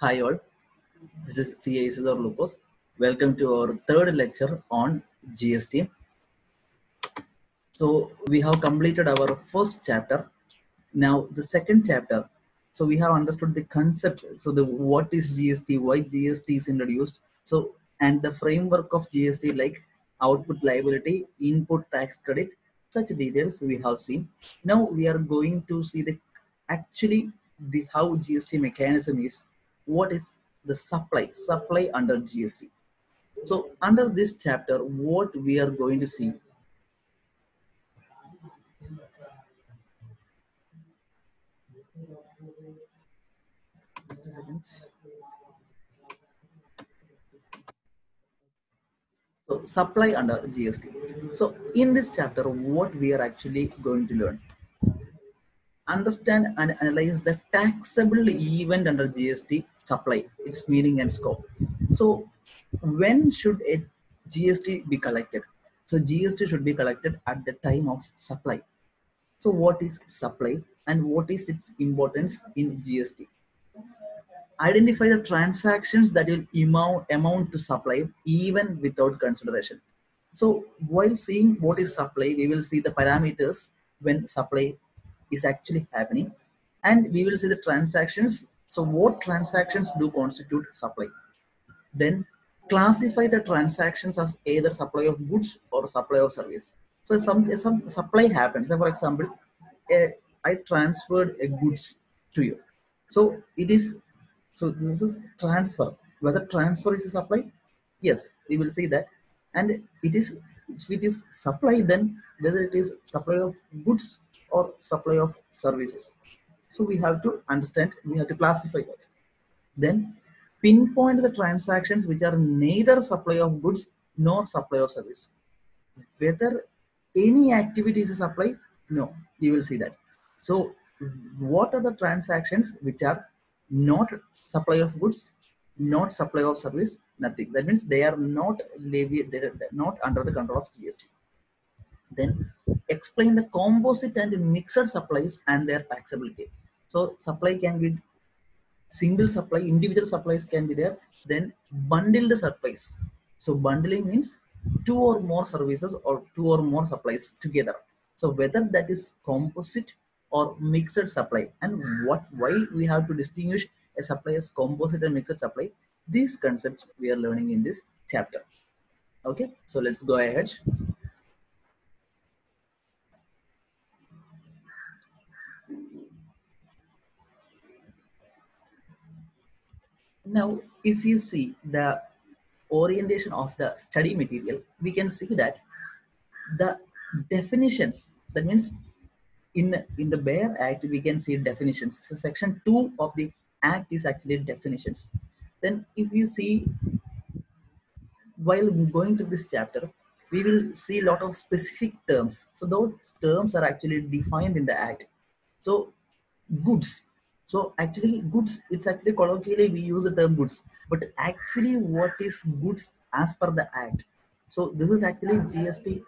Hi all, this is CA Isidore Lupos. Welcome to our third lecture on GST. So we have completed our first chapter. Now the second chapter. So we have understood the concept. So the what is GST, why GST is introduced. So and the framework of GST like output liability, input tax credit, such details we have seen. Now we are going to see the actually the how GST mechanism is. What is the supply supply under GST? So under this chapter, what we are going to see. So supply under GST. So in this chapter, what we are actually going to learn, understand and analyze the taxable event under GST supply, its meaning and scope. So when should a GST be collected? So GST should be collected at the time of supply. So what is supply and what is its importance in GST? identify the transactions that will amount, amount to supply even without consideration. So while seeing what is supply, we will see the parameters when supply is actually happening and we will see the transactions. So what transactions do constitute supply? Then classify the transactions as either supply of goods or supply of service. So some, some supply happens. For example, a, I transferred a goods to you. So it is so this is transfer. Whether transfer is a supply? Yes, we will see that. And it is if it is supply, then whether it is supply of goods or supply of services. So we have to understand, we have to classify that. Then pinpoint the transactions which are neither supply of goods nor supply of service. Whether any activity is a supply, no, you will see that. So what are the transactions which are not supply of goods, not supply of service, nothing. That means they are not levy, they are not under the control of GST. Then explain the composite and mixed supplies and their taxability. So supply can be single supply, individual supplies can be there. Then bundled supplies. So bundling means two or more services or two or more supplies together. So whether that is composite or mixed supply and what why we have to distinguish a supply as composite and mixed supply these concepts we are learning in this chapter okay so let's go ahead now if you see the orientation of the study material we can see that the definitions that means in in the bare act we can see definitions. So section 2 of the act is actually definitions. Then if you see while going to this chapter we will see a lot of specific terms. So those terms are actually defined in the act. So goods so actually goods it's actually colloquially we use the term goods. But actually what is goods as per the act? So this is actually gst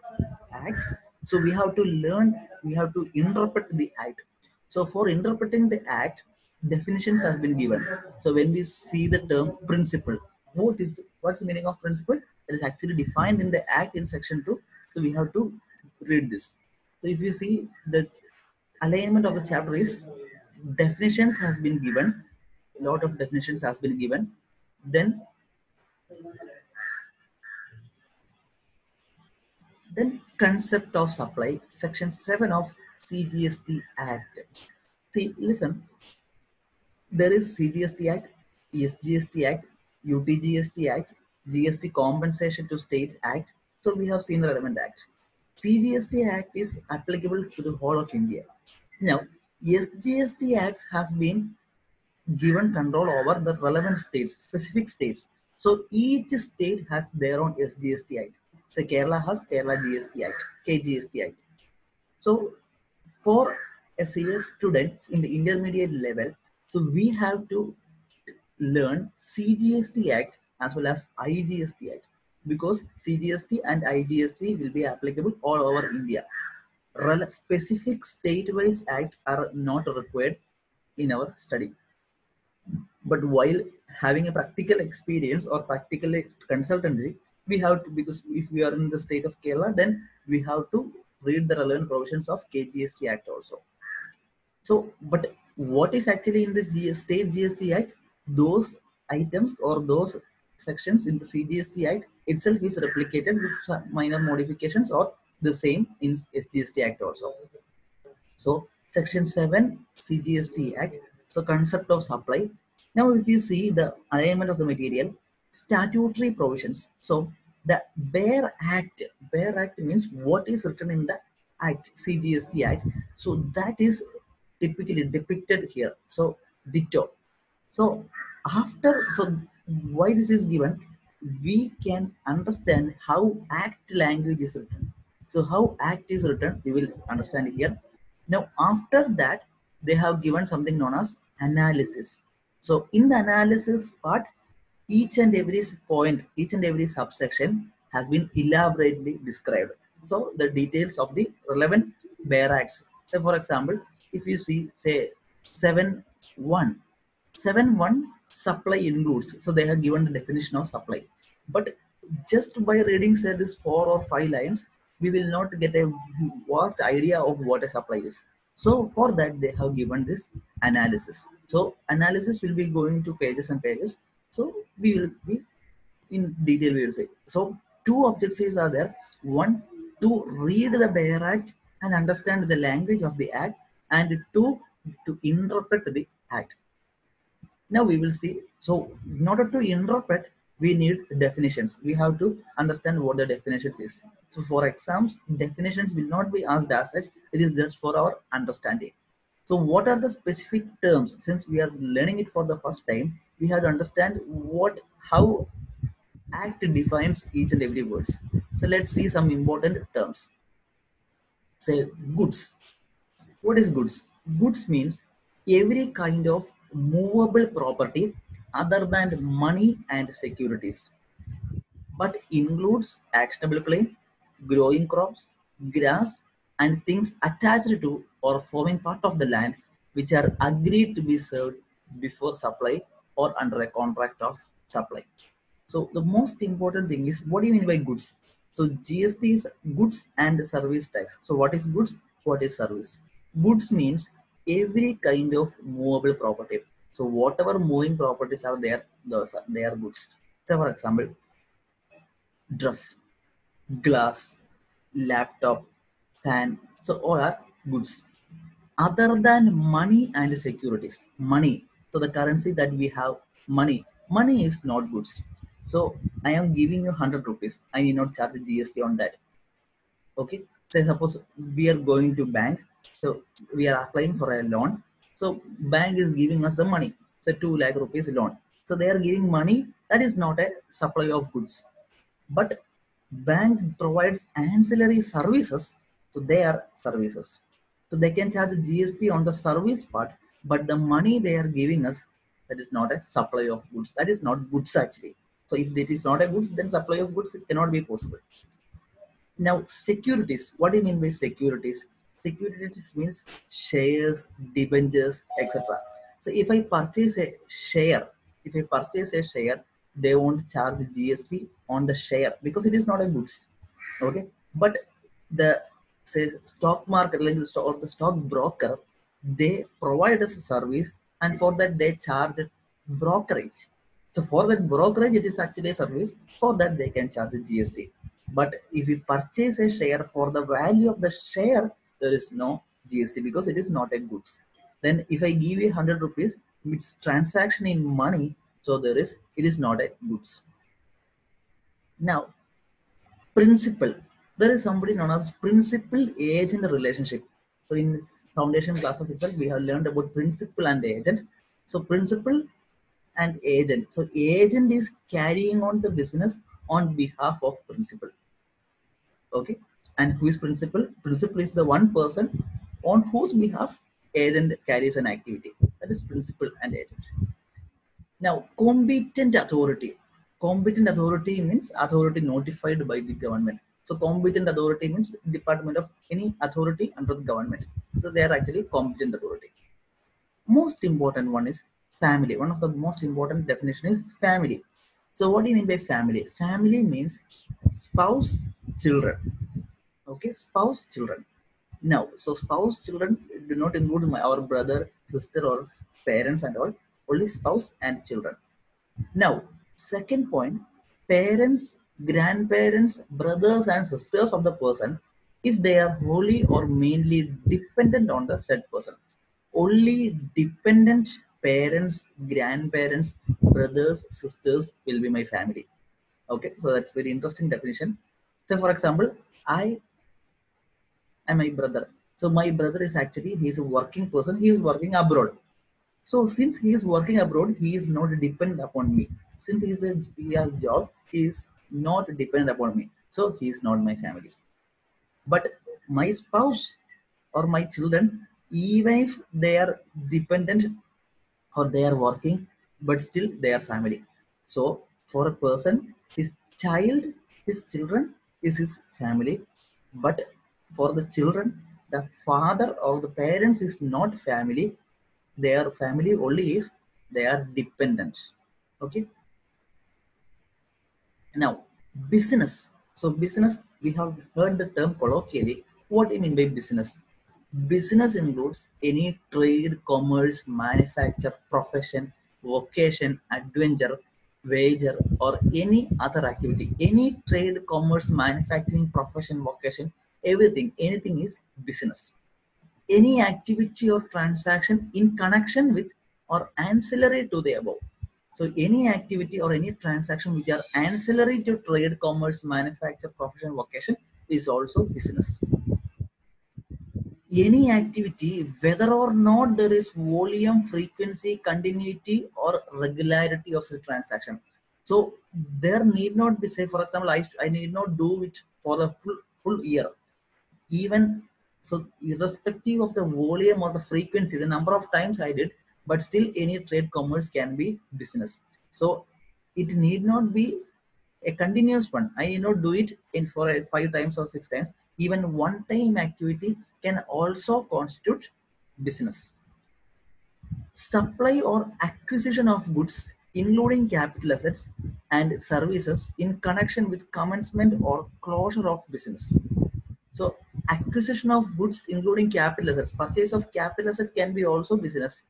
act. So we have to learn we have to interpret the act. So for interpreting the act definitions has been given. So when we see the term principle what is what's the meaning of principle? It is actually defined in the act in section 2 so we have to read this. So if you see the alignment of the chapter is definitions has been given. A lot of definitions has been given. Then then concept of supply section 7 of cgst act. See listen there is cgst act sgst act utgst act gst compensation to state act. So we have seen the relevant act. Cgst act is applicable to the whole of india. Now sgst act has been given control over the relevant states specific states so each state has their own sgst act so Kerala has Kerala GST Act, KGST Act. So for CS student in the intermediate level, so we have to learn CGST Act as well as IGST Act because CGST and IGST will be applicable all over India. Specific state-wise act are not required in our study. but while having a practical experience or practical consultancy we have to because if we are in the state of kerala then we have to read the relevant provisions of kgst act also so but what is actually in this state gst act those items or those sections in the cgst act itself is replicated with minor modifications or the same in sgst act also so section 7 cgst act so concept of supply now, if you see the alignment of the material, statutory provisions. So the bare act, bare act means what is written in the act, CGST act. So that is typically depicted here. So ditto. So after, so why this is given, we can understand how act language is written. So how act is written, we will understand here. Now after that, they have given something known as analysis. So in the analysis part, each and every point, each and every subsection has been elaborately described. So the details of the relevant bare acts. So for example, if you see say 7 1, 7 1 supply includes. So they have given the definition of supply. But just by reading say this four or five lines, we will not get a vast idea of what a supply is. So for that they have given this analysis. So analysis will be going to pages and pages. So we will be in detail we will say. So two objectives are there. One to read the bare act and understand the language of the act and two to interpret the act. Now we will see. So in order to interpret, we need definitions. We have to understand what the definitions is. So for exams, definitions will not be asked as such. It is just for our understanding. So what are the specific terms? Since we are learning it for the first time, we have to understand what, how act defines each and every words. So let's see some important terms. Say goods. What is goods? Goods means every kind of movable property other than money and securities, but includes actionable claim, growing crops, grass, and things attached to or forming part of the land which are agreed to be served before supply or under a contract of supply. So the most important thing is what do you mean by goods? So GST is goods and service tax. So what is goods? What is service? Goods means every kind of movable property. So whatever moving properties are there, those are they are goods. So for example, dress, glass, laptop, fan. So all are goods. Other than money and securities, money. So the currency that we have, money. Money is not goods. So I am giving you 100 rupees. I need not charge GST on that. Okay. Say suppose we are going to bank. So we are applying for a loan. So bank is giving us the money. So 2 lakh rupees loan. So they are giving money. That is not a supply of goods. But bank provides ancillary services. So they are services. So they can charge GST on the service part, but the money they are giving us, that is not a supply of goods. That is not goods actually. So if it is not a goods, then supply of goods cannot be possible. Now securities. What do you mean by securities? Securities means shares, debentures, etc. So if I purchase a share, if I purchase a share, they won't charge GST on the share because it is not a goods. Okay, but the say stock market or the stock broker, they provide us a service, and for that they charge brokerage. So for that brokerage, it is actually a service. For that they can charge GST. But if you purchase a share for the value of the share, there is no GST because it is not a goods. Then if I give you 100 rupees, it's transaction in money, so there is it is not a goods. Now, principal. There is somebody known as principal agent relationship. So in foundation classes itself, we have learned about principal and agent. So principal and agent. So agent is carrying on the business on behalf of principal. Okay. And who is principal? Principal is the one person on whose behalf agent carries an activity. That is principal and agent. Now, competent authority. Competent authority means authority notified by the government. So competent authority means department of any authority under the government. So they are actually competent authority. Most important one is family. One of the most important definition is family. So what do you mean by family? Family means spouse, children. Okay, spouse, children. Now, so spouse, children do not include my our brother, sister, or parents and all. Only spouse and children. Now, second point, parents, grandparents, brothers, and sisters of the person, if they are wholly or mainly dependent on the said person. Only dependent parents, grandparents, brothers, sisters will be my family. Okay, so that's very interesting definition. So, for example, I and my brother. So, my brother is actually he is a working person. He is working abroad. So, since he is working abroad, he is not dependent upon me. Since he is a he has job, he is not dependent upon me. So, he is not my family. But my spouse or my children, even if they are dependent or they are working, but still they are family. So for a person, his child, his children is his family. But for the children, the father or the parents is not family. They are family only if they are dependent. Okay. Now, business. So business, we have heard the term colloquially. What do you mean by business? Business includes any trade, commerce, manufacture, profession, vocation, adventure, wager, or any other activity. Any trade, commerce, manufacturing, profession, vocation, everything, anything is business. Any activity or transaction in connection with or ancillary to the above. So any activity or any transaction which are ancillary to trade, commerce, manufacture, profession, vocation is also business any activity, whether or not there is volume, frequency, continuity, or regularity of such transaction. So there need not be say, for example, I, I need not do it for the full full year. Even so, irrespective of the volume or the frequency, the number of times I did, but still any trade commerce can be business. So it need not be a continuous one. I need not do it in for five times or six times. Even one time activity can also constitute business. Supply or acquisition of goods, including capital assets and services, in connection with commencement or closure of business. Acquisition of goods, including capital assets, purchase of capital asset can be also business.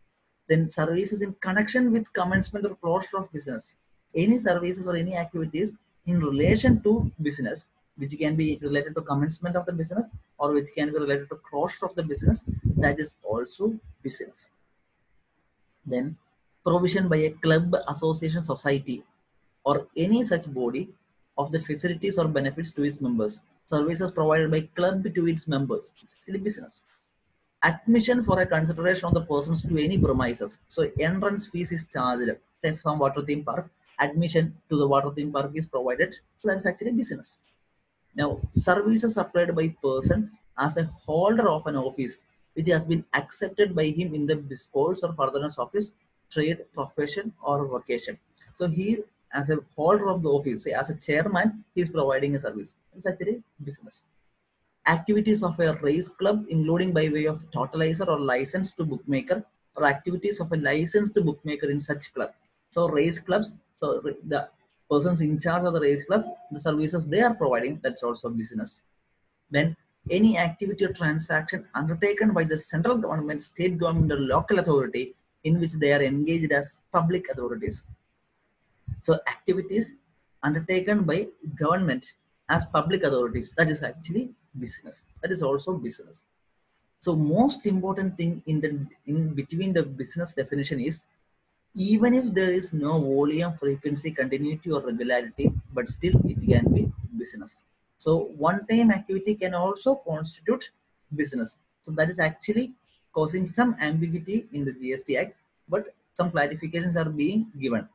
Then, services in connection with commencement or closure of business. Any services or any activities in relation to business which can be related to commencement of the business or which can be related to closure of the business that is also business then provision by a club association society or any such body of the facilities or benefits to its members services provided by club to its members. It's still business. Admission for a consideration of the persons to any premises. So entrance fees is charged. From water theme park. Admission to the water theme park is provided. So that's actually business. Now, services supplied by person as a holder of an office which has been accepted by him in the course or furtherance of his trade, profession, or vocation. So he, as a holder of the office, say as a chairman, he is providing a service. It's actually business. Activities of a race club, including by way of totalizer or license to bookmaker, or activities of a licensed bookmaker in such club. So race clubs, so the persons in charge of the race club, the services they are providing, that's also business. Then any activity or transaction undertaken by the central government, state government, or local authority in which they are engaged as public authorities. So activities undertaken by government as public authorities, that is actually business. That is also business. So most important thing in the in between the business definition is even if there is no volume, frequency, continuity, or regularity, but still it can be business. So one-time activity can also constitute business. So that is actually causing some ambiguity in the GST Act, but some clarifications are being given.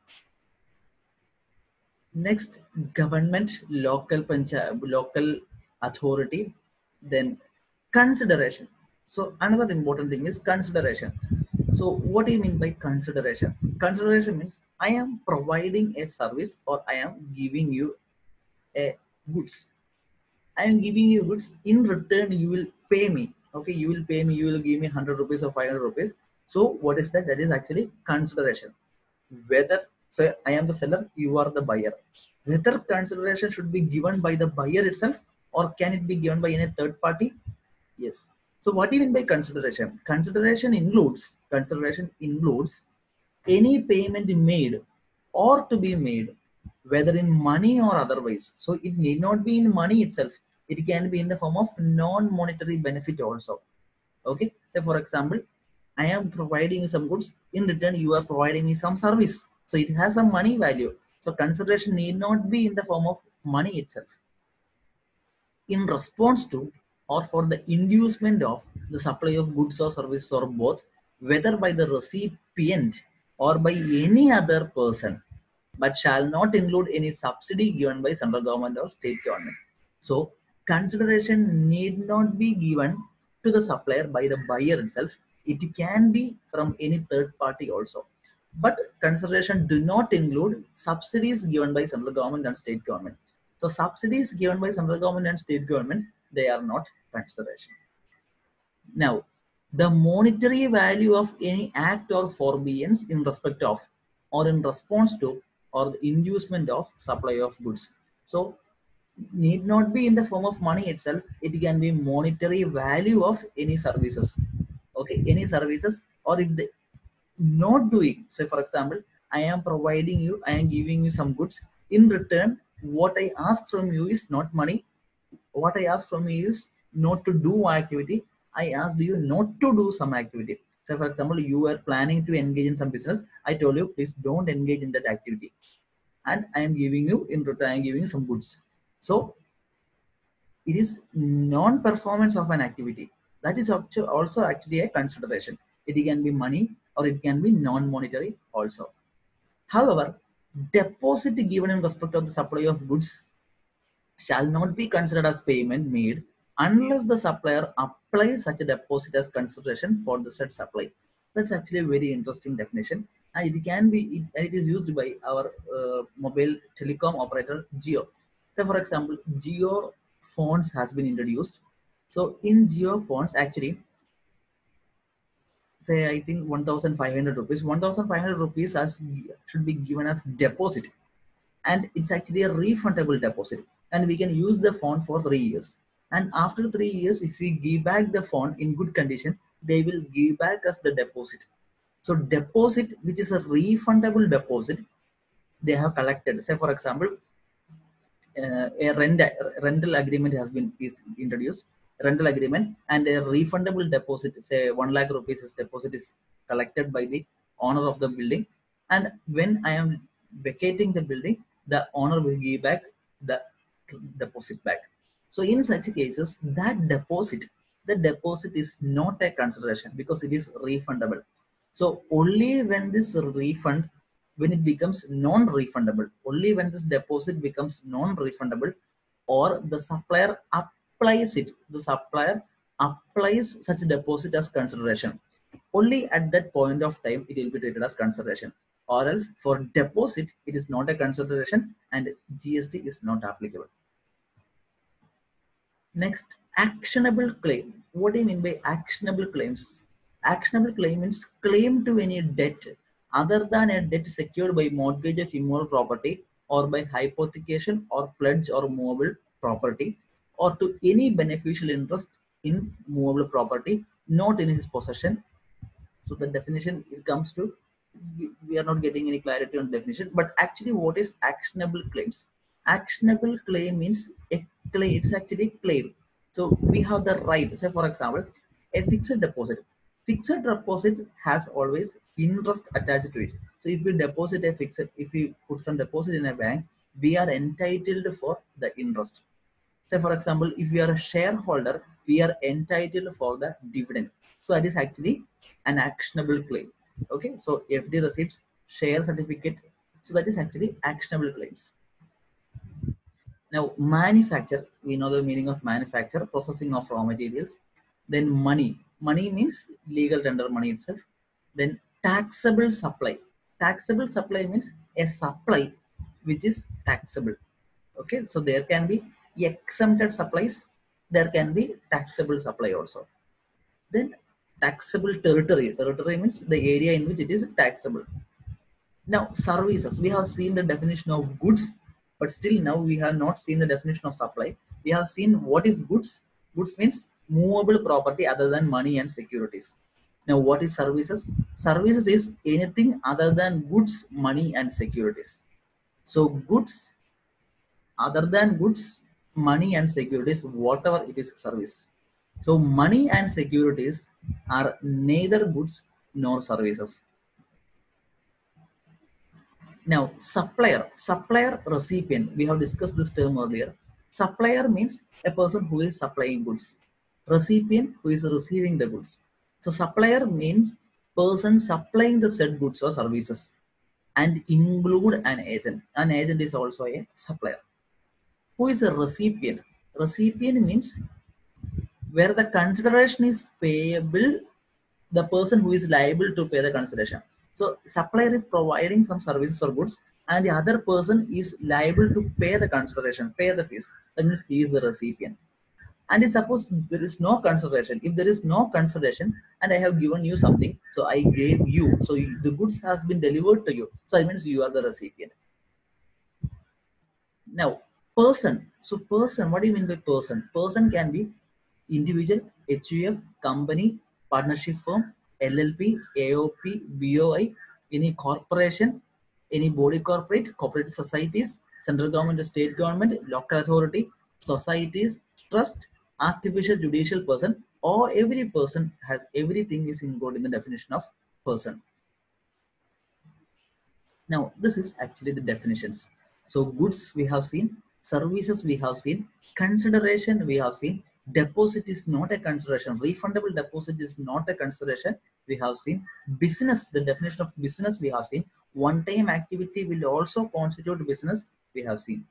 Next, government, local pancha, local authority, then consideration. So another important thing is consideration. So what do you mean by consideration? Consideration means I am providing a service or I am giving you a goods. I am giving you goods. In return, you will pay me. Okay, you will pay me. You will give me 100 rupees or 500 rupees. so what is that that is actually consideration whether so i am the seller you are the buyer. Whether consideration should be given by the buyer itself or can it be given by any third party? Yes. So what do you mean by consideration? Consideration includes consideration includes any payment made or to be made whether in money or otherwise. So it need not be in money itself. It can be in the form of non-monetary benefit also. Okay? So for example i am providing some goods. In return you are providing me some service so it has a money value. So consideration need not be in the form of money itself. In response to or for the inducement of the supply of goods or services or both whether by the recipient or by any other person but shall not include any subsidy given by central government or state government. So consideration need not be given to the supplier by the buyer itself. It can be from any third party also but consideration do not include subsidies given by central government and state government. So subsidies given by central government and state governments they are not consideration. Now the monetary value of any act or forbearance in respect of or in response to or the inducement of supply of goods. So need not be in the form of money itself. It can be monetary value of any services. Okay any services or if they not doing. So for example i am providing you i am giving you some goods. In return what i ask from you is not money. What i ask from you is not to do activity. I asked you not to do some activity. So for example you were planning to engage in some business. I told you please don't engage in that activity. And i am giving you in return i am giving some goods. So it is non-performance of an activity. That is also actually a consideration. It can be money or it can be non-monetary also. However deposit given in respect of the supply of goods shall not be considered as payment made unless the supplier applies such a deposit as consideration for the said supply. That's actually a very interesting definition. And it can be it, it is used by our uh, mobile telecom operator Jio so for example Jio phones has been introduced. So in Jio phones actually say i think 1500 rupees. 1500 rupees as should be given as deposit. And it's actually a refundable deposit. And we can use the phone for three years. And after three years if we give back the phone in good condition they will give back us the deposit. So deposit which is a refundable deposit they have collected. Say for example uh, a rent rental agreement has been is introduced rental agreement and a refundable deposit say 1 lakh rupees is deposit is collected by the owner of the building. And when i am vacating the building the owner will give back the deposit back. So in such cases that deposit the deposit is not a consideration because it is refundable. So only when this refund when it becomes non-refundable only when this deposit becomes non-refundable or the supplier applies it the supplier applies such deposit as consideration. Only at that point of time it will be treated as consideration. Or else for deposit it is not a consideration and gst is not applicable. Next actionable claim. What do you mean by actionable claims? Actionable claim means claim to any debt other than a debt secured by mortgage of immovable property or by hypothecation or pledge or movable property or to any beneficial interest in movable property not in his possession. So the definition it comes to we are not getting any clarity on definition but actually what is actionable claims? Actionable claim means a claim it's actually a claim. So we have the right. Say for example a fixed deposit. Fixed deposit has always interest attached to it. So if we deposit a fixed if we put some deposit in a bank we are entitled for the interest say for example if we are a shareholder we are entitled for the dividend. So that is actually an actionable claim. Okay? So fd receipts share certificate. So that is actually actionable claims. Now manufacture we know the meaning of manufacture processing of raw materials then money. Money means legal tender money itself. Then taxable supply. Taxable supply means a supply which is taxable. Okay? So there can be exempted supplies there can be taxable supply also then taxable territory. Territory means the area in which it is taxable. Now, services. We have seen the definition of goods, but still now we have not seen the definition of supply. We have seen what is goods. Goods means movable property other than money and securities. Now, what is services? Services is anything other than goods, money, and securities. So, goods other than goods, money, and securities, whatever it is service. So, money and securities are neither goods nor services. Now, supplier, supplier recipient, we have discussed this term earlier. Supplier means a person who is supplying goods. Recipient who is receiving the goods. So, supplier means person supplying the said goods or services and include an agent. An agent is also a supplier. Who is a recipient? Recipient means where the consideration is payable, the person who is liable to pay the consideration. So supplier is providing some services or goods and the other person is liable to pay the consideration, pay the fees. That means he is the recipient. And suppose there is no consideration, if there is no consideration and I have given you something, so I gave you, so the goods has been delivered to you. So it means you are the recipient. Now, person. So person, what do you mean by person? Person can be individual, HUF, company, partnership firm, LLP, AOP, BOI, any corporation, any body corporate, corporate societies, central government, state government, local authority, societies, trust, artificial judicial person, or every person has everything is included in the definition of person. Now, this is actually the definitions. So, goods we have seen, services we have seen, consideration we have seen, deposit is not a consideration, refundable deposit is not a consideration, we have seen, business, the definition of business we have seen, one time activity will also constitute business, we have seen.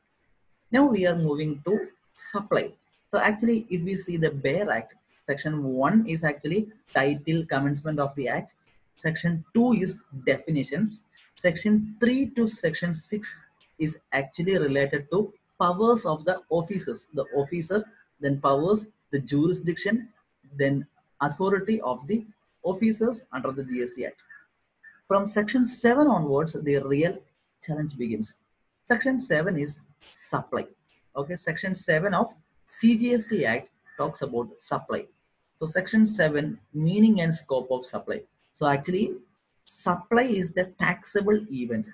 Now, we are moving to supply. So, actually, if we see the bare Act, section 1 is actually title commencement of the act, section 2 is definitions, section 3 to section 6 is actually related to powers of the officers. The officer then powers the jurisdiction then authority of the officers under the gst act. From section 7 onwards the real challenge begins. Section 7 is supply. Okay section 7 of cgst act talks about supply. So section 7 meaning and scope of supply. So actually supply is the taxable event.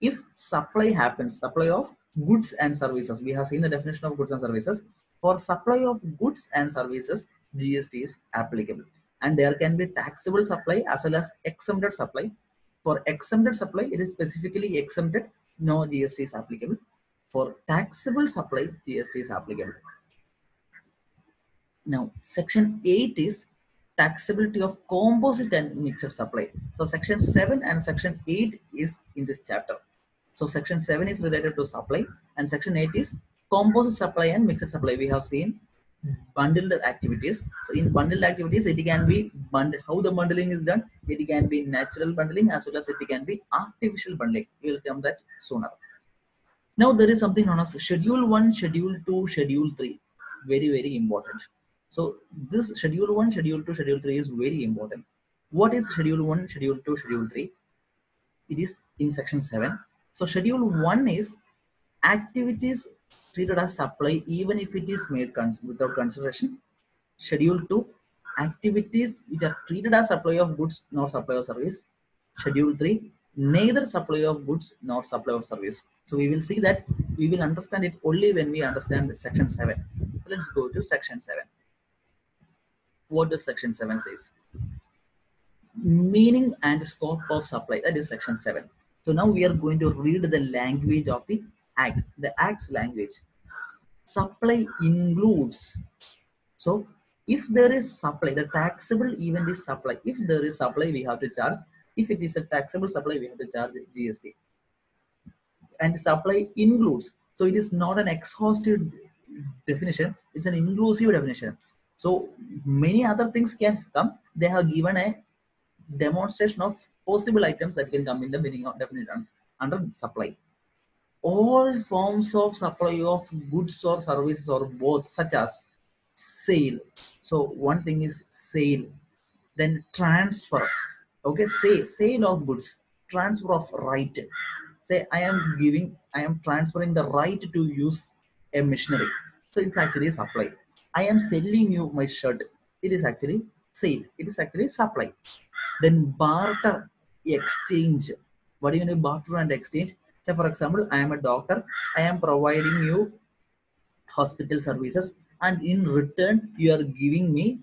If supply happens supply of goods and services. We have seen the definition of goods and services. For supply of goods and services gst is applicable. And there can be taxable supply as well as exempted supply. For exempted supply it is specifically exempted. No gst is applicable. For taxable supply gst is applicable. Now section 8 is taxability of composite and mixed supply. So section 7 and section 8 is in this chapter. So section 7 is related to supply and section 8 is composite supply and mixed supply. We have seen bundled activities. So in bundled activities, it can be bundled. How the bundling is done? It can be natural bundling as well as it can be artificial bundling. We will come that sooner. Now there is something known as schedule 1, schedule 2, schedule 3. Very, very important. So this schedule 1, schedule 2, schedule 3 is very important. What is schedule 1, schedule 2, schedule 3? It is in section 7. So schedule 1 is activities treated as supply even if it is made cons without consideration. Schedule 2, activities which are treated as supply of goods nor supply of service. Schedule 3, neither supply of goods nor supply of service. So we will see that we will understand it only when we understand section 7. So let's go to section 7 what does section 7 says meaning and scope of supply that is section 7 so now we are going to read the language of the act the act's language. Supply includes. So if there is supply the taxable event is supply. If there is supply we have to charge. If it is a taxable supply we have to charge gst and supply includes. So it is not an exhaustive definition. It's an inclusive definition. So many other things can come. They have given a demonstration of possible items that can come in the meaning of definition under supply. All forms of supply of goods or services or both such as sale. So one thing is sale. then transfer. Okay say sale of goods transfer of right. Say i am giving i am transferring the right to use a machinery. So it's actually supply. I am selling you my shirt. It is actually sale. It is actually supply. Then barter exchange. What do you mean barter and exchange? Say for example i am a doctor. I am providing you hospital services and in return you are giving me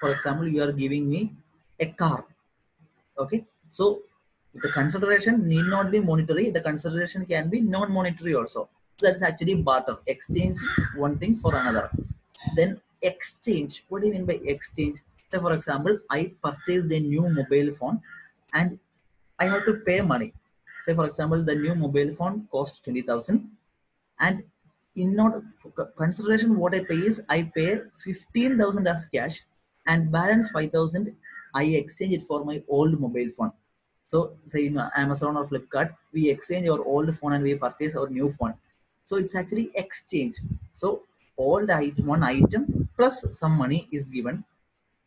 for example you are giving me a car. Okay? So the consideration need not be monetary. The consideration can be non-monetary also. That's actually barter. Exchange one thing for another. Then exchange. What do you mean by exchange so for example i purchased a new mobile phone and i have to pay money. Say for example the new mobile phone cost 20000 and in not consideration what i pay is i pay 15000 as cash and balance 5000 i exchange it for my old mobile phone. So say in amazon or flipkart we exchange our old phone and we purchase our new phone. So it's actually exchange. So old item one item plus some money is given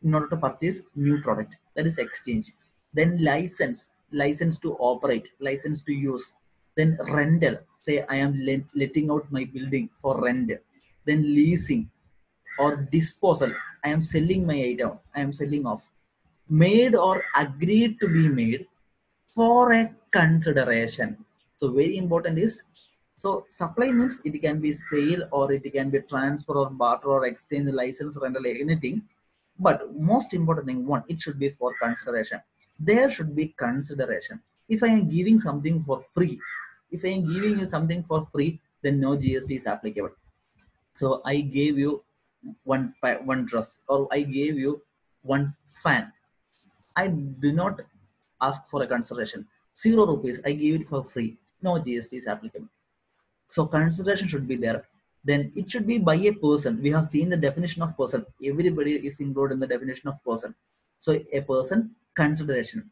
in order to purchase new product. That is exchange. Then license license to operate license to use. Then rental. Say i am let, letting out my building for rent. Then leasing or disposal. I am selling my item. I am selling off. Made or agreed to be made for a consideration. So very important is so supply means it can be sale or it can be transfer or barter or exchange license rental anything but most important thing one it should be for consideration. There should be consideration. If i am giving something for free if i am giving you something for free then no gst is applicable. So i gave you one one dress or i gave you one fan. I do not ask for a consideration. Zero rupees i give it for free. No gst is applicable. So consideration should be there then it should be by a person. We have seen the definition of person. Everybody is included in the definition of person. So a person consideration.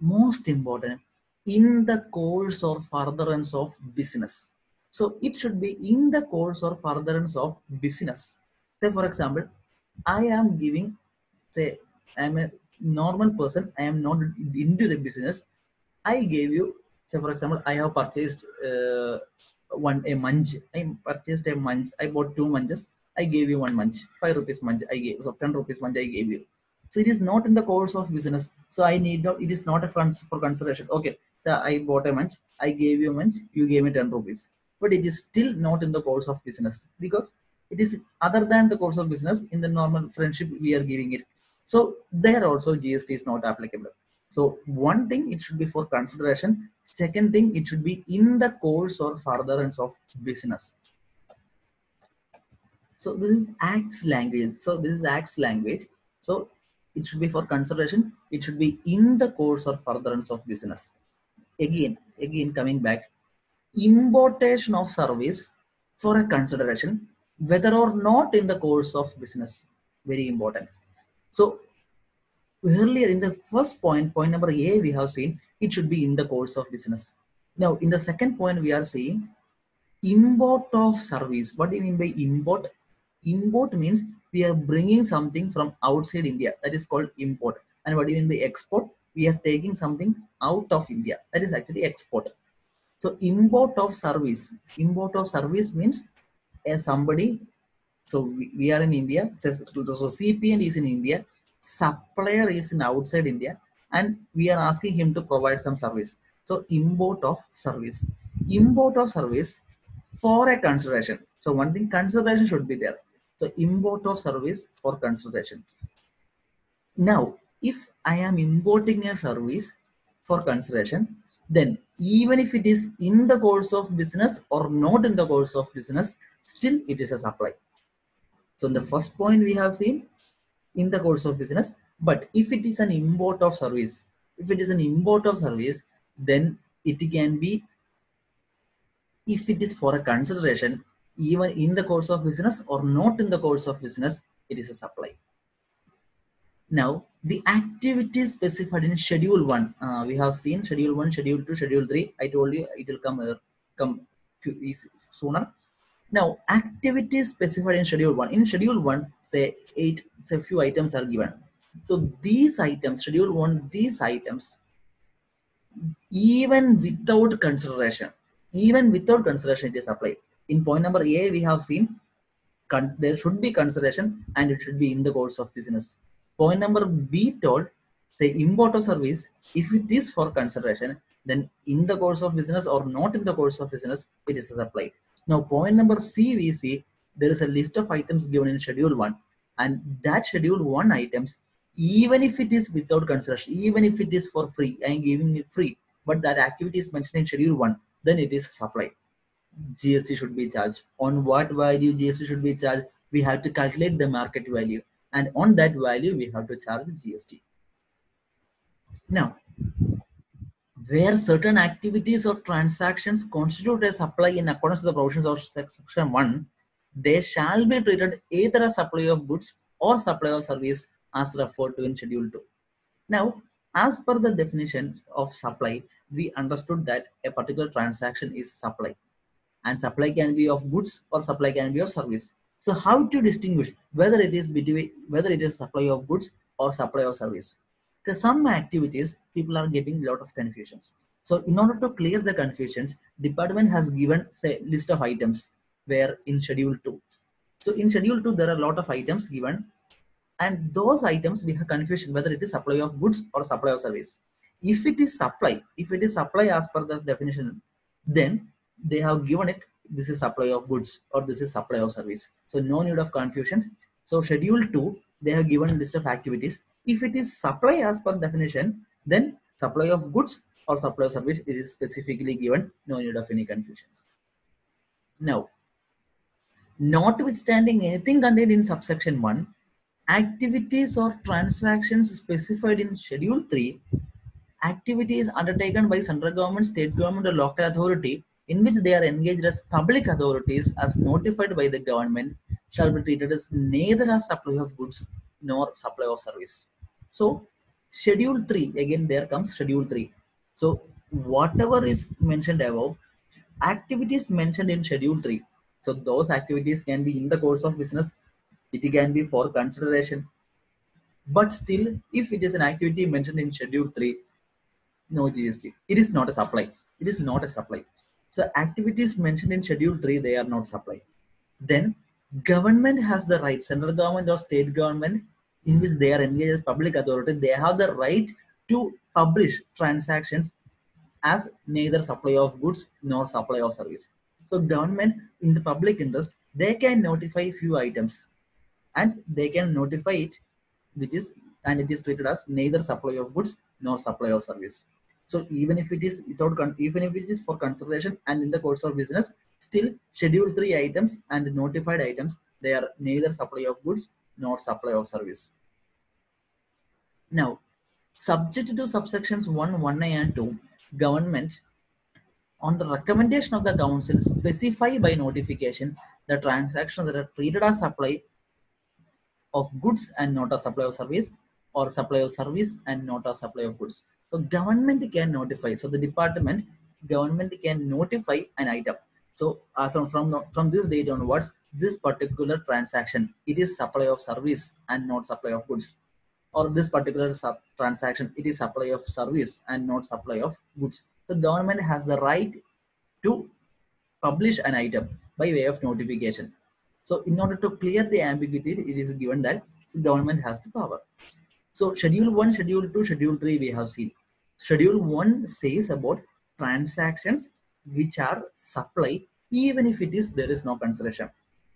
Most important in the course or furtherance of business. So it should be in the course or furtherance of business. Say for example i am giving say i am a normal person. I am not into the business. I gave you say for example i have purchased uh, one a munch. I purchased a munch. I bought two munches. I gave you one munch. Five rupees munch i gave so 10 rupees munch i gave you. So it is not in the course of business. So i need not it is not a funds for consideration. Okay the, i bought a munch. I gave you a munch. You gave me 10 rupees. But it is still not in the course of business because it is other than the course of business in the normal friendship we are giving it. So there also gst is not applicable so one thing it should be for consideration. Second thing it should be in the course or furtherance of business. So this is acts language. So this is acts language. So it should be for consideration. It should be in the course or furtherance of business. Again again coming back. Importation of service for a consideration whether or not in the course of business. Very important. So earlier in the first point point number a we have seen it should be in the course of business. Now in the second point we are saying import of service. What do you mean by import? Import means we are bringing something from outside india. That is called import. And what do you mean by export? We are taking something out of india. That is actually export. So import of service. Import of service means as somebody so we, are in india says the recipient is in india supplier is in outside india and we are asking him to provide some service. So import of service. Import of service for a consideration. So one thing consideration should be there. So import of service for consideration. Now if i am importing a service for consideration then even if it is in the course of business or not in the course of business still it is a supply. So in the first point we have seen in the course of business. But if it is an import of service if it is an import of service then it can be if it is for a consideration even in the course of business or not in the course of business it is a supply. Now the activities specified in schedule 1 uh, we have seen schedule 1 schedule 2 schedule 3 i told you it will come uh, come sooner now activities specified in schedule 1 in schedule 1 say eight say few items are given So these items, schedule one, these items, even without consideration, even without consideration, it is applied. In point number A, we have seen there should be consideration and it should be in the course of business. Point number B told, say import of service, if it is for consideration, then in the course of business or not in the course of business, it is applied. Now point number C, we see there is a list of items given in schedule one and that schedule one items, even if it is without consideration, even if it is for free, I am giving it free, but that activity is mentioned in schedule one, then it is supplied. GST should be charged. On what value GST should be charged? We have to calculate the market value. And on that value, we have to charge GST. Now, where certain activities or transactions constitute a supply in accordance with the provisions of section 1, they shall be treated either as supply of goods or supply of service as referred to in schedule 2. Now, as per the definition of supply, we understood that a particular transaction is supply and supply can be of goods or supply can be of service. So how to distinguish whether it is between whether it is supply of goods or supply of service? So some activities people are getting a lot of confusions. So in order to clear the confusions, department has given say list of items where in schedule 2. So in schedule 2 there are a lot of items given and those items we have confusion whether it is supply of goods or supply of service. If it is supply, if it is supply as per the definition, then they have given it this is supply of goods or this is supply of service so no need of confusions so schedule 2 they have given list of activities if it is supply as per definition then supply of goods or supply of service is specifically given no need of any confusions now notwithstanding anything contained in subsection 1 activities or transactions specified in schedule 3 activities undertaken by central government state government or local authority in which they are engaged as public authorities as notified by the government shall be treated as neither a supply of goods nor supply of service. So schedule 3 again there comes schedule 3. So whatever is mentioned above activities mentioned in schedule 3 so those activities can be in the course of business. It can be for consideration. But still if it is an activity mentioned in schedule 3 no gst it is not a supply. It is not a supply. So activities mentioned in schedule 3, they are not supply. Then government has the right, central government or state government in which they are engaged as public authority, they have the right to publish transactions as neither supply of goods nor supply of service. So government in the public interest, they can notify few items and they can notify it which is and it is treated as neither supply of goods nor supply of service. So even if it is without, even if it is for consideration and in the course of business, still schedule three items and notified items, they are neither supply of goods nor supply of service. Now, subject to subsections 1, 1A and 2, government on the recommendation of the council specify by notification the transactions that are treated as supply of goods and not a supply of service or supply of service and not a supply of goods. So government can notify. So the department, government can notify an item. So as from from this date onwards, this particular transaction, it is supply of service and not supply of goods. Or this particular sub transaction, it is supply of service and not supply of goods. The government has the right to publish an item by way of notification. So in order to clear the ambiguity, it is given that the government has the power. So schedule 1, schedule 2, schedule 3 we have seen. Schedule 1 says about transactions which are supply even if it is there is no consideration.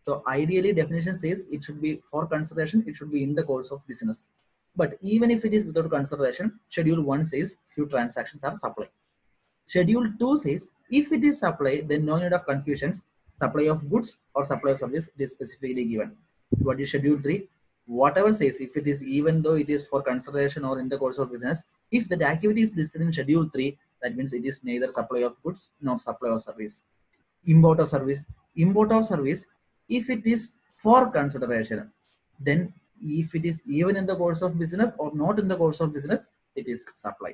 So ideally definition says it should be for consideration, it should be in the course of business. But even if it is without consideration, schedule 1 says few transactions are supply. Schedule 2 says if it is supply, then no need of confusions, supply of goods or supply of service is specifically given. What is schedule 3? whatever says if it is even though it is for consideration or in the course of business if the activity is listed in schedule 3 that means it is neither supply of goods nor supply of service import of service import of service if it is for consideration then if it is even in the course of business or not in the course of business it is supply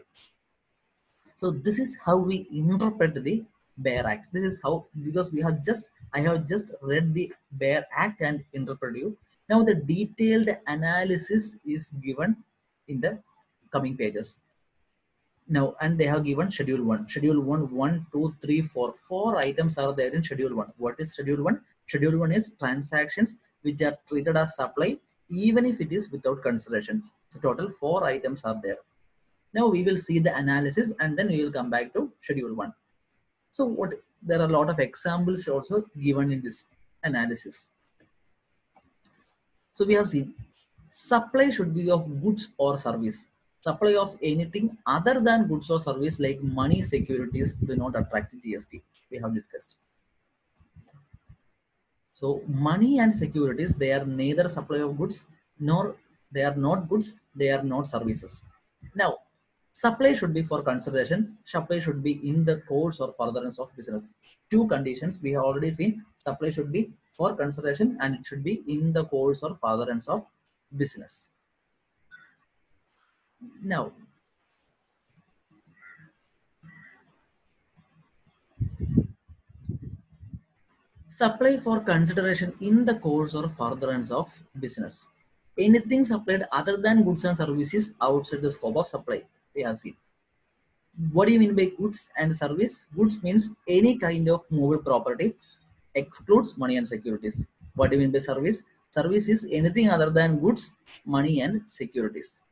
so this is how we interpret the bare act this is how because we have just i have just read the bare act and interpret you now the detailed analysis is given in the coming pages. Now, and they have given schedule one. Schedule one, one, two, three, four. Four items are there in schedule one. What is schedule one? Schedule one is transactions which are treated as supply even if it is without considerations. So total four items are there. Now we will see the analysis and then we will come back to schedule one. So what there are a lot of examples also given in this analysis. So we have seen supply should be of goods or service. Supply of anything other than goods or service like money securities do not attract GST. We have discussed. So money and securities, they are neither supply of goods nor they are not goods, they are not services. Now, supply should be for consideration, supply should be in the course or furtherance of business. Two conditions we have already seen, supply should be for consideration and it should be in the course or furtherance of business. Now, supply for consideration in the course or furtherance of business. Anything supplied other than goods and services outside the scope of supply, we have seen. What do you mean by goods and service? Goods means any kind of movable property, excludes money and securities. What do you mean by service? Service is anything other than goods, money and securities.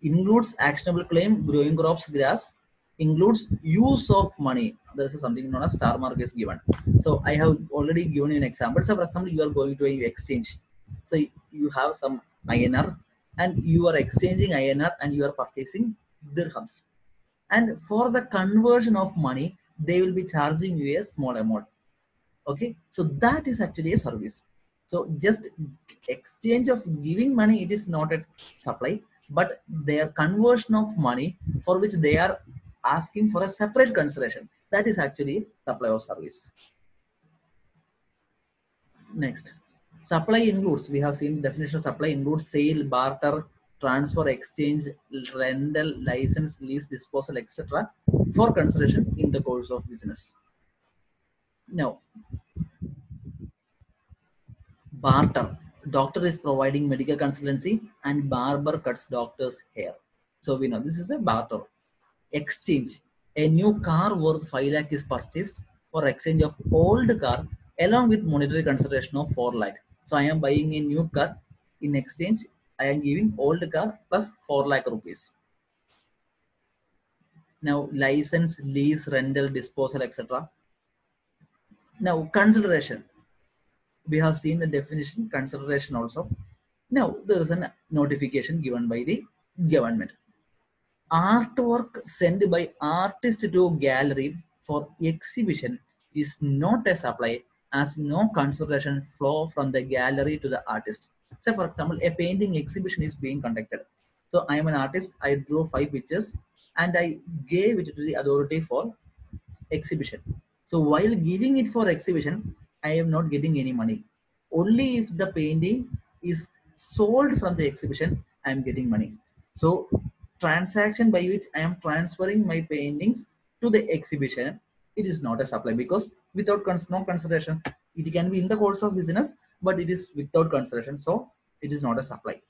Includes actionable claim, growing crops, grass, includes use of money. There is something known as star mark is given. So I have already given you an example. So for example, you are going to a exchange. So you have some INR and you are exchanging INR and you are purchasing dirhams. And for the conversion of money, they will be charging you a small amount. Okay, so that is actually a service. So just exchange of giving money, it is not a supply, but their conversion of money for which they are asking for a separate consideration. That is actually supply of service. Next, supply includes, we have seen the definition of supply includes sale, barter, transfer, exchange, rental, license, lease, disposal, etc. for consideration in the course of business. Now, barter. Doctor is providing medical consultancy and barber cuts doctor's hair. So we know this is a barter. Exchange. A new car worth 5 lakh is purchased for exchange of old car along with monetary consideration of 4 lakh. So I am buying a new car. In exchange, I am giving old car plus 4 lakh rupees. Now license, lease, rental, disposal, etc. Now consideration we have seen the definition consideration also. Now there is a notification given by the government. Artwork sent by artist to gallery for exhibition is not a supply as no consideration flow from the gallery to the artist. So for example, a painting exhibition is being conducted. So I am an artist, I drew five pictures and I gave it to the authority for exhibition. So while giving it for exhibition, I am not getting any money. Only if the painting is sold from the exhibition, I am getting money. So transaction by which I am transferring my paintings to the exhibition, it is not a supply because without cons no consideration, it can be in the course of business, but it is without consideration. So it is not a supply.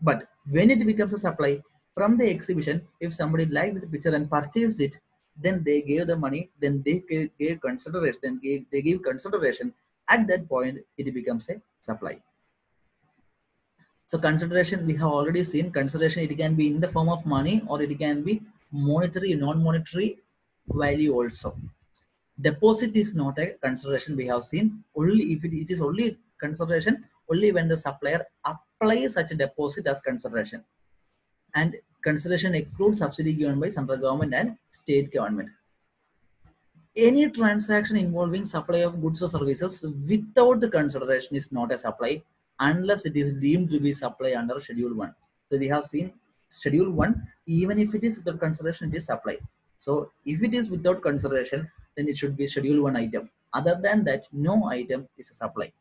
But when it becomes a supply from the exhibition, if somebody liked the picture and purchased it, then they gave the money, then they gave, gave consideration, then gave, they give consideration. At that point, it becomes a supply. So consideration, we have already seen consideration, it can be in the form of money or it can be monetary, non-monetary value also. Deposit is not a consideration we have seen. Only if it, it is only consideration, only when the supplier applies such a deposit as consideration. And consideration excludes subsidy given by central government and state government. Any transaction involving supply of goods or services without the consideration is not a supply unless it is deemed to be supply under schedule 1. So we have seen schedule 1 even if it is without consideration it is supply. So if it is without consideration then it should be schedule 1 item. Other than that no item is a supply.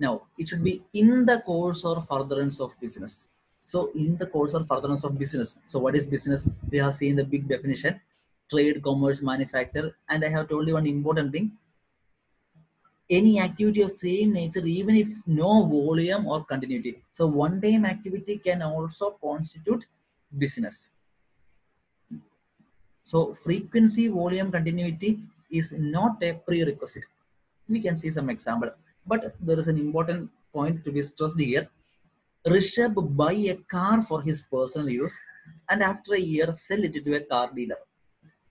Now, it should be in the course or furtherance of business. So, in the course or furtherance of business. So, what is business? We have seen the big definition trade, commerce, manufacture. And I have told you one important thing any activity of same nature, even if no volume or continuity. So one-time activity can also constitute business. So frequency, volume, continuity is not a prerequisite. We can see some example, but there is an important point to be stressed here. Rishabh buy a car for his personal use and after a year sell it to a car dealer.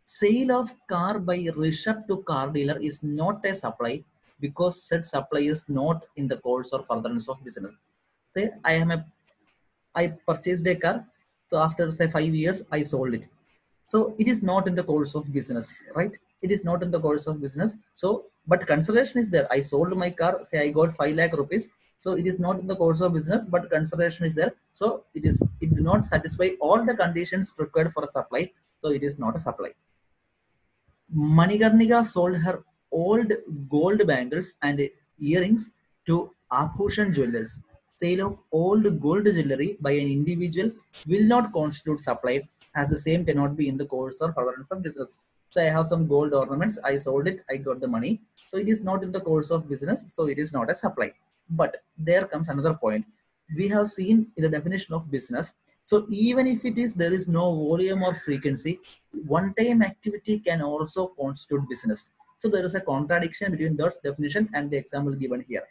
Sale of car by Rishabh to car dealer is not a supply because said supply is not in the course or furtherance of business. Say I am a I purchased a car, so after say five years I sold it. So it is not in the course of business, right? It is not in the course of business. So but consideration is there. I sold my car, say I got five lakh rupees. So it is not in the course of business, but consideration is there. So it is it do not satisfy all the conditions required for a supply. So it is not a supply. Manikarnika sold her old gold bangles and earrings to Abhushan jewelers. Sale of old gold jewelry by an individual will not constitute supply as the same cannot be in the course or furtherance of business. So I have some gold ornaments, I sold it, I got the money. So it is not in the course of business, so it is not a supply. But there comes another point. We have seen the definition of business. So even if it is there is no volume or frequency, one-time activity can also constitute business. So there is a contradiction between that definition and the example given here.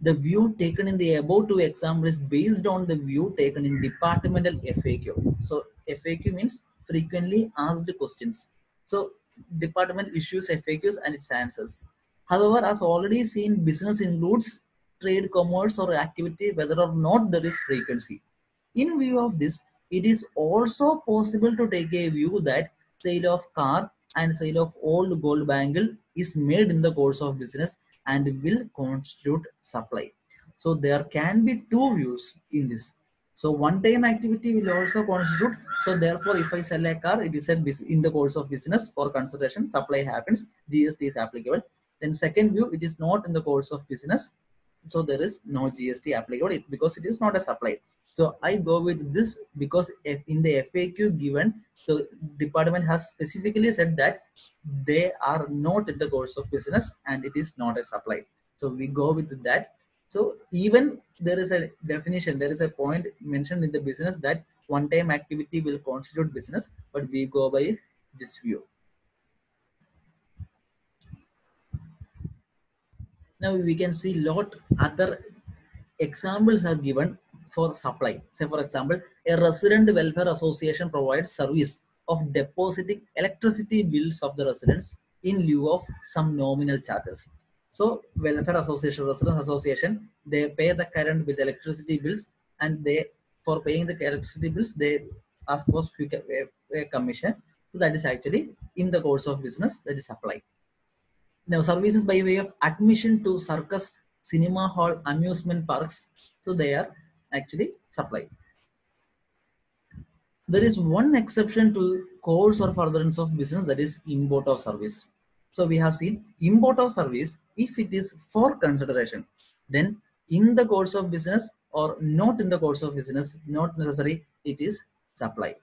The view taken in the above two example is based on the view taken in departmental FAQ. So FAQ means frequently asked questions. So department issues FAQs and its answers. However, as already seen, business includes trade, commerce or activity whether or not there is frequency. In view of this, it is also possible to take a view that sale of car and sale of old gold bangle is made in the course of business and will constitute supply. So there can be two views in this. So one-time activity will also constitute. So therefore, if I sell a car, it is said in the course of business for consideration, supply happens, GST is applicable. Then second view, it is not in the course of business. So there is no GST applicable because it is not a supply. So I go with this because if in the FAQ given, the department has specifically said that they are not in the course of business and it is not a supply. So we go with that. So even there is a definition, there is a point mentioned in the business that one-time activity will constitute business, but we go by this view. Now we can see lot other examples are given for supply. Say for example, a resident welfare association provides service of depositing electricity bills of the residents in lieu of some nominal charges. So welfare association, residents association, they pay the current with electricity bills and they, for paying the electricity bills, they ask for a commission. So that is actually in the course of business, that is supply. Now services by way of admission to circus, cinema hall, amusement parks. So they are actually supply. There is one exception to course or furtherance of business that is import of service. So we have seen import of service if it is for consideration, then in the course of business or not in the course of business, not necessary, it is supply.